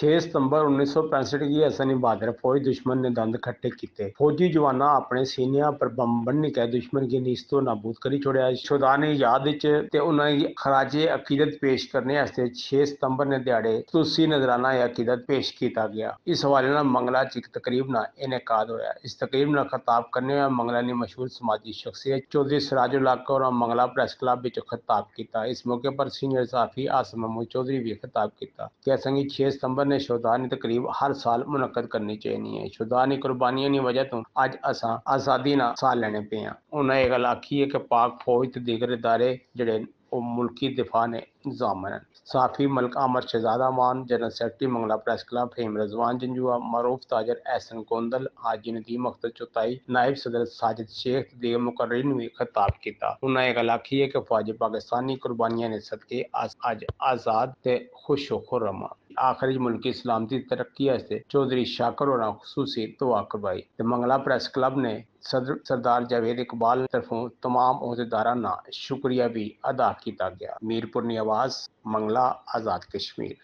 6 ਸਤੰਬਰ 1965 ਦੀ ਹਸਨੀ ਬਹਾਦਰ ਫੌਜ ਦੁਸ਼ਮਣ ਨੇ ਦੰਦ ਖੱਟੇ ਕੀਤੇ ਫੌਜੀ ਜਵਾਨਾਂ ਆਪਣੇ ਸੀਨਿਆਂ ਪਰ ਬੰਬ ਬੰਨ ਕੇ ਦੁਸ਼ਮਣ ਦੀ ਨੀਸ ਤੋਂ ਨਾਬੂਦ ਕਰੀ ਛੋੜਿਆ ਸ਼ੁਦਾ ਨੇ ਯਾਦ ਵਿੱਚ ਤੇ ਉਹਨਾਂ ਦੀ ਖਰਾਜੇ ਅਕੀਦਤ ਪੇਸ਼ ਕਰਨੇ ਵਾਸਤੇ 6 ਸਤੰਬਰ ਨੇ ਦਿਹਾੜੇ ਤੁਸੀਂ ਨਜ਼ਰਾਨਾ ਅਕੀਦਤ ਪੇਸ਼ ਕੀਤਾ ਗਿਆ ਇਸ ਹਵਾਲੇ ਨਾਲ ਮੰਗਲਾ ਚ ਇੱਕ ਤਕਰੀਬ ਨਾਲ ਇਨਕਾਦ ਹੋਇਆ ਇਸ ਤਕਰੀਬ ਨਾਲ ਖਿਤਾਬ ਕਰਨੇ ਹੋਏ ਮੰਗਲਾ ਨੇ ਮਸ਼ਹੂਰ ਸਮਾਜੀ ਸ਼ਖਸੀਅਤ ਚੌਧਰੀ ਸਰਾਜੁਲ ਹਕ ਔਰ ਮੰਗਲਾ ਪ੍ਰੈਸ ਕਲੱਬ ਵਿੱਚ ਖਿਤਾਬ ਕੀਤਾ ਇਸ ਮੌਕੇ ਪਰ ਸੀਨੀਅਰ ਸਾਫੀ ਆਸਮ महमूद चौधरी भी खिताब किया क्या संगी छह सितंबर ने शौदानी तकरीब हर साल मुनद करनी चाहिए शौदानी कुर्बानियों की वजह तो अज असा आज़ादी ना साह लेने पे हैं उन्हें यह गल आखी है कि पाक फौज ते दीगर इदारे जड़े और मुल्की दिफा ने जामन साफ़ी Malik Amar Shahzada Maan general secretary Mangla press club, fame Rizwan Janjua, Maroof ताजर, Ehsan Gondal Haji Nadeem Akhtar चौताई नायब सदर साजिद शेख दीगर मुकर्रीन ने खिताब किया उन्होंने एक आखी है कि फौज पाकिस्तानी कुर्बानिया ने सदके आज आज आज़ाद से खुश हो खुर्रमा आखिरी मुल्की सलामती तरक्की चौधरी शाकर और खसूसी दुआ करवाई। मंगला प्रेस क्लब ने सदर सरदार जावेद इकबाल तरफों तमाम अहदेदारा शुक्रिया भी अदा किया गया मीरपुर आवाज़ मंगला आज़ाद कश्मीर।